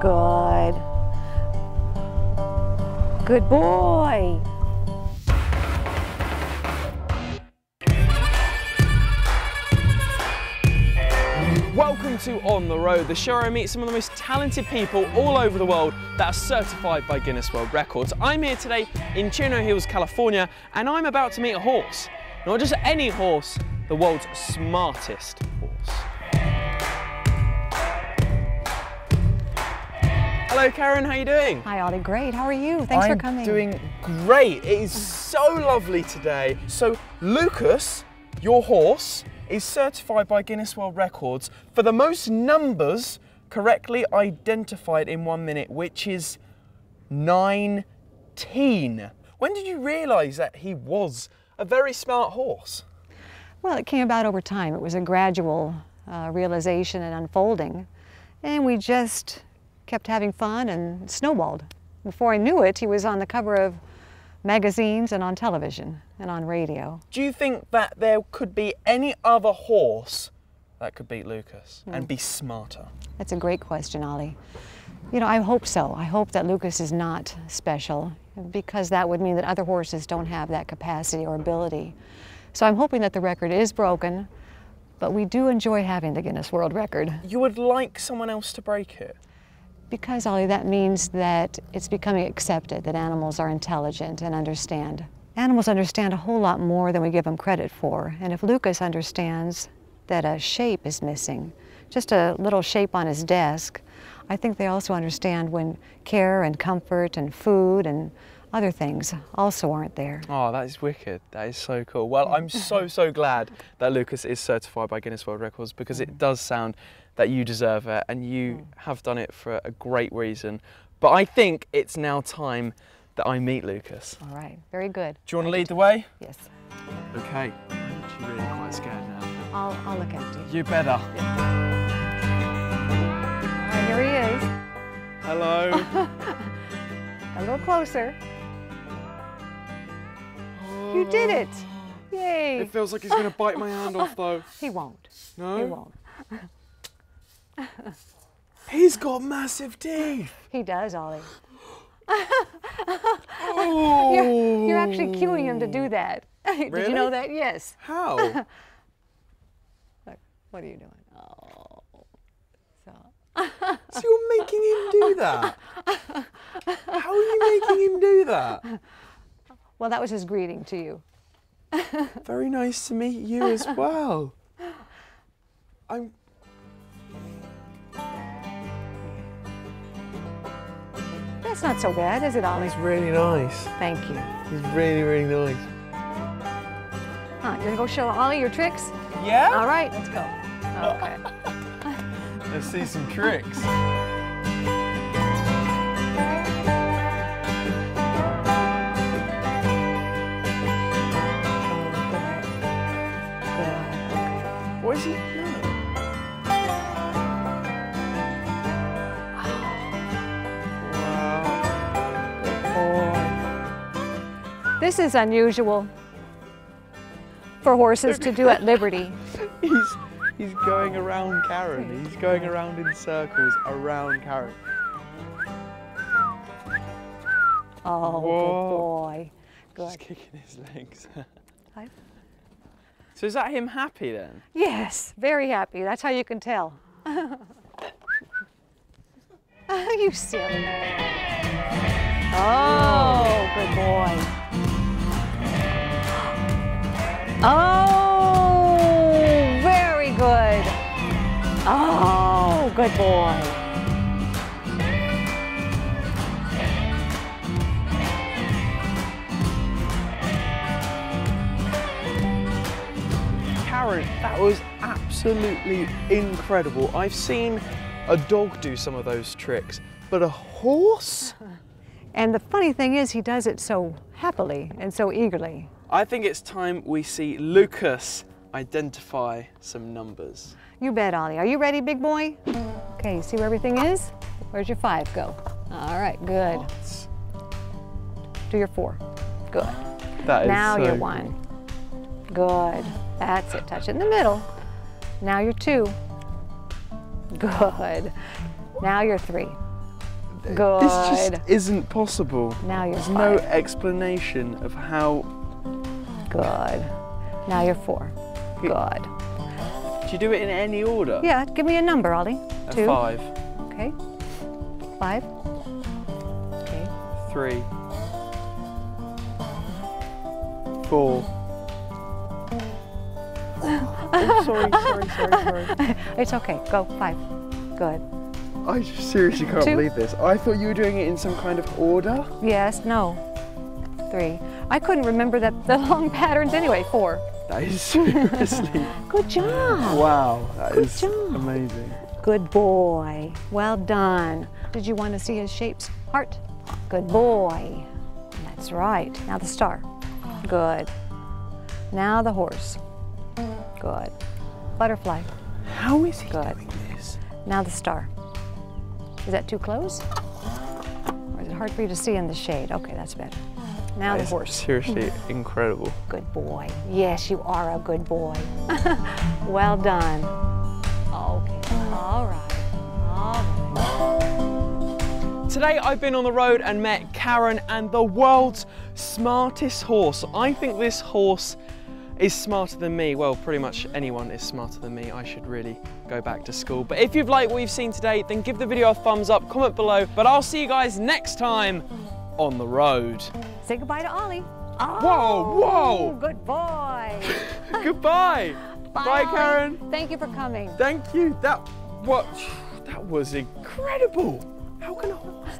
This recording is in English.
Good. Good boy. Welcome to On the Road, the show where I meet some of the most talented people all over the world that are certified by Guinness World Records. I'm here today in Chino Hills, California, and I'm about to meet a horse. Not just any horse, the world's smartest Hello Karen, how are you doing? Hi Oli, great. How are you? Thanks for coming. I'm for coming. doing great. It is so lovely today. So Lukas, your horse, is certified by Guinness World Records for the most numbers correctly identified in one minute, which is 19. When did you realise that he was a very smart horse? Well, it came about over time. It was a gradual uh, realization and unfolding. And we just kept having fun and snowballed. Before I knew it, he was on the cover of magazines and on television and on radio. Do you think that there could be any other horse that could beat Lukas hmm. and be smarter? That's a great question, Oli. You know, I hope so. I hope that Lukas is not special because that would mean that other horses don't have that capacity or ability. So I'm hoping that the record is broken, but we do enjoy having the Guinness World Record You would like someone else to break it? Because, Oli, that means that it's becoming accepted that animals are intelligent and understand. Animals understand a whole lot more than we give them credit for. And if Lukas understands that a shape is missing, just a little shape on his desk, I think they also understand when care and comfort and food and other things also aren't there. Oh, that is wicked. That is so cool. Well, I'm so, so glad that Lukas is certified by Guinness World Records because it mm. does sound that you deserve it and you mm. have done it for a great reason. But I think it's now time that I meet Lukas. All right, very good. Do you want to lead the way? Yes, Okay. I'm actually really quite scared now. I'll, I'll look after you. You better. All right, here he is. Hello. A little closer. You did it. Mm. Yay. It feels like he's going to bite my hand off though. He won't. No? He won't. He's got massive teeth. He does, Oli. Oh. You're, you're actually cueing him to do oh. that. Did you know that? Yes. How? Look, what are you doing? Oh. So, So you're making him do that? How are you making him do that? Well, that was his greeting to you. Very nice to meet you as well. I'm. That's not so bad, is it, Oli? He's really nice. Thank you. He's really, really nice. Huh, you gonna go show Oli your tricks? Yeah? All right, let's go. Okay. Let's see some tricks. What is he doing? This is unusual for horses to do at liberty. He's he's going around Karen. He's going around in circles around Karen. Oh, Whoa. good boy. Just Good. kicking his legs. So is that him happy then? Yes, very happy. That's how you can tell. You silly. Oh, good boy. Oh, very good. Oh, good boy. Karen, that was absolutely incredible. I've seen a dog do some of those tricks, but a horse? And the funny thing is, he does it so happily and so eagerly. I think it's time we see Lukas identify some numbers. You bet, Oli. Are you ready, big boy? Okay, you see where everything is? Where's your five go? All right, good. Do your four. Good. That is now so you're cool. one. Good. That's it. Touch it in the middle. Now you're two. Good. Now you're three. Good. This just isn't possible. Now you're There's no explanation of how. Good. Now you're four. Good. Do you do it in any order? Yeah, give me a number, Oli. A Two. Five, Okay. Five. Okay. three, four. Oh, sorry, sorry, sorry, sorry. It's okay. Go. Five. Good. I just seriously can't Two. believe this. I thought you were doing it in some kind of order. Yes. No. Three. I couldn't remember that the long patterns anyway. Four. That is seriously. Good job. wow, that Good is job. amazing. Good boy. Well done. Did you want to see his shapes? Heart. Good boy. That's right. Now the star. Oh. Good. Now the horse. Good. Butterfly. How is he Good. doing this? Now the star. Is that too close? Or is it hard for you to see in the shade? Okay, that's better. Now That the horse. Seriously incredible. Good boy. Yes, you are a good boy. well done. Okay. All right. All right. Today I've been on the road and met Karen and the world's smartest horse. I think this horse is smarter than me. Well, pretty much anyone is smarter than me. I should really go back to school. But if you've liked what you've seen today, then give the video a thumbs up, comment below. But I'll see you guys next time on the road. Say goodbye to Oli. Whoa, whoa. Oh, Good boy. Goodbye. Bye, Oli. Karen. Thank you for coming. Thank you. That what? That was incredible. How can a horse?